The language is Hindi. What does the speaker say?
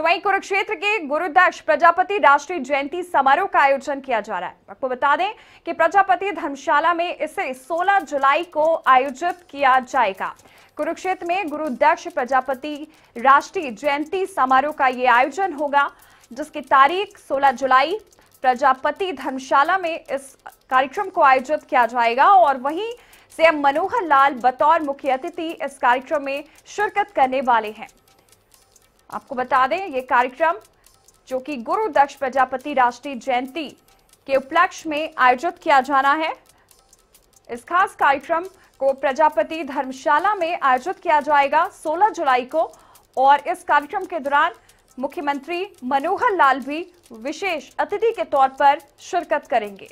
वहीं कुरुक्षेत्र के गुरुदक्ष प्रजापति राष्ट्रीय जयंती समारोह का आयोजन किया जा रहा है। आपको बता दें कि प्रजापति धर्मशाला में इसे 16 जुलाई को आयोजित किया जाएगा। कुरुक्षेत्र में गुरुदक्ष प्रजापति राष्ट्रीय जयंती समारोह का ये आयोजन होगा, जिसकी तारीख 16 जुलाई प्रजापति धर्मशाला में इस कार्यक्रम को आयोजित किया जाएगा और वहीं सीएम मनोहर लाल बतौर मुख्य अतिथि इस कार्यक्रम में शिरकत करने वाले हैं। आपको बता दें, ये कार्यक्रम जो कि गुरु दक्ष प्रजापति राष्ट्रीय जयंती के उपलक्ष्य में आयोजित किया जाना है। इस खास कार्यक्रम को प्रजापति धर्मशाला में आयोजित किया जाएगा 16 जुलाई को और इस कार्यक्रम के दौरान मुख्यमंत्री मनोहर लाल भी विशेष अतिथि के तौर पर शिरकत करेंगे।